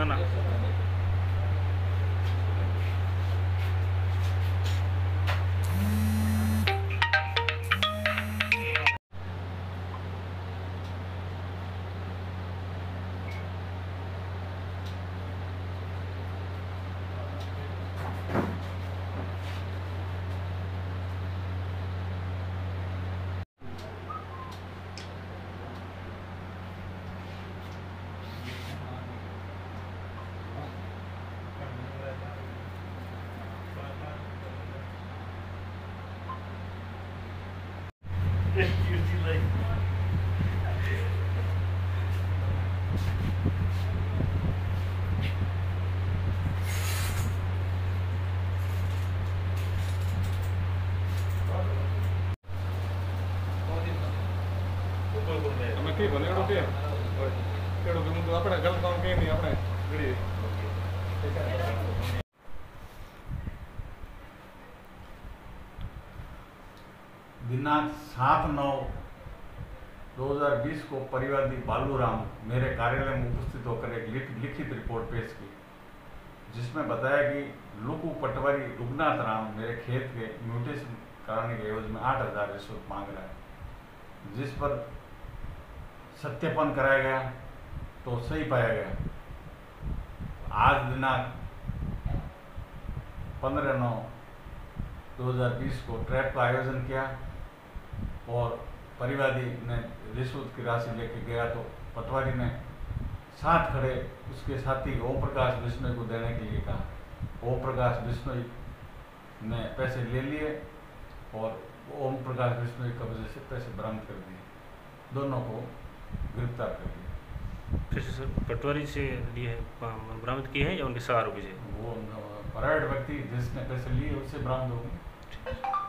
Nana. અમે કઈ ભલે એડો કે એડો કે હું તો આપણે ગલત કામ કઈ નહીં આપણે ઘડી दिनांक सात नौ 2020 को परिवादी बालूराम मेरे कार्यालय में उपस्थित होकर एक लिख, लिखित रिपोर्ट पेश की जिसमें बताया कि लुकू पटवारी रुगनाथ राम मेरे खेत के म्यूटेशन कराने के एवज में आठ हज़ार रिश्वत मांग रहा है जिस पर सत्यापन कराया गया तो सही पाया गया। आज दिनांक पंद्रह नौ 2020 को ट्रैप का आयोजन किया। और परिवादी ने रिश्वत की राशि लेके गया तो पटवारी ने साथ खड़े उसके साथी ओम प्रकाश बिश्नोई को देने के लिए कहा। ओम प्रकाश बिश्नोई ने पैसे ले लिए और ओम प्रकाश बिश्नोई कब्जे से पैसे बरामद कर दिए। दोनों को गिरफ़्तार कर दिया कैसे सर पटवारी से लिए बरामद किए हैं या उनके सह आरोपी वो प्राइवेट व्यक्ति जिसने पैसे लिए उससे बरामद हो गए।